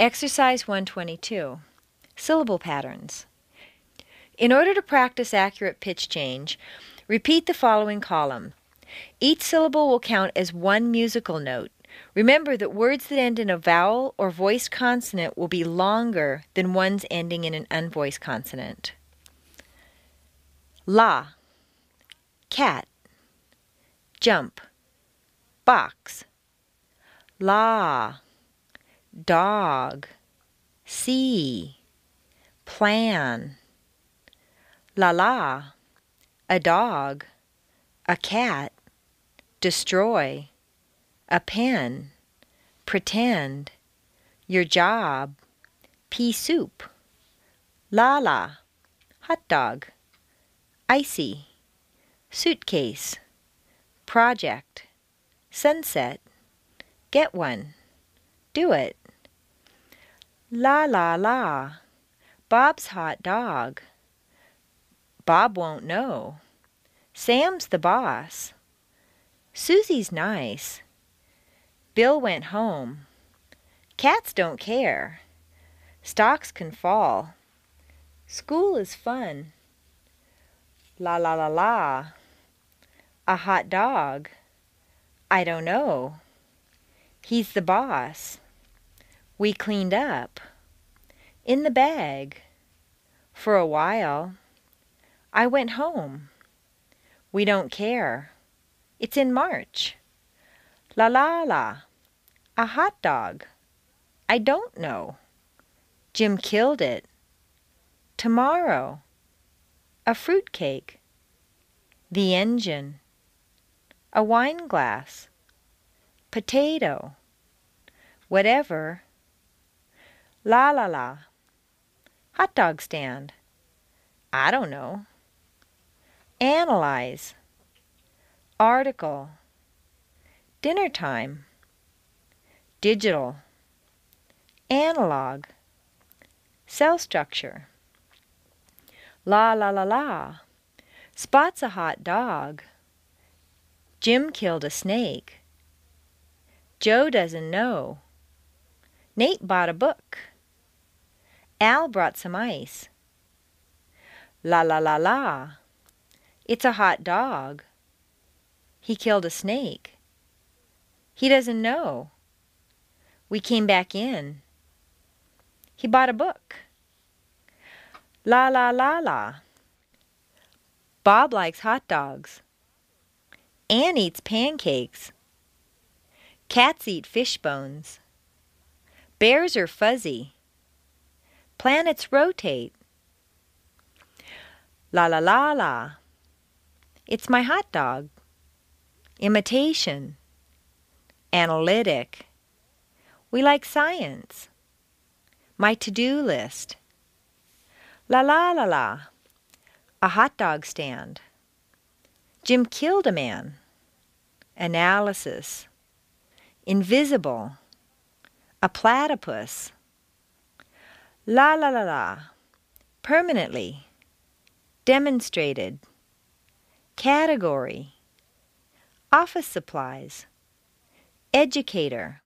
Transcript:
Exercise 122 Syllable Patterns. In order to practice accurate pitch change, repeat the following column. Each syllable will count as one musical note. Remember that words that end in a vowel or voiced consonant will be longer than ones ending in an unvoiced consonant. La, cat, jump, box, la, dog, see, plan, la la, a dog, a cat, destroy, a pen, pretend, your job, pea soup, la la, hot dog, icy, suitcase, project, sunset, get one, do it. La la la, Bob's hot dog. Bob won't know. Sam's the boss. Susie's nice. Bill went home. Cats don't care. Stocks can fall. School is fun. La la la la. A hot dog. I don't know. He's the boss. We cleaned up. In the bag. For a while. I went home. We don't care. It's in March. La la la. A hot dog. I don't know. Jim killed it. Tomorrow. A fruit cake. The engine. A wine glass. Potato. Whatever. La la la. Hot dog stand. I don't know. Analyze. Article. Dinner time. Digital. Analog. Cell structure. La la la la. Spot's a hot dog. Jim killed a snake. Joe doesn't know. Nate bought a book. Al brought some ice. La la la la. It's a hot dog. He killed a snake. He doesn't know. We came back in. He bought a book. La la la la. Bob likes hot dogs. Anne eats pancakes. Cats eat fish bones. Bears are fuzzy. Planets rotate. La la la la. It's my hot dog. Imitation. Analytic. We like science. My to do list. La la la la. A hot dog stand. Jim killed a man. Analysis. Invisible. A platypus. La la la la. Permanently. Demonstrated. Category. Office supplies. Educator.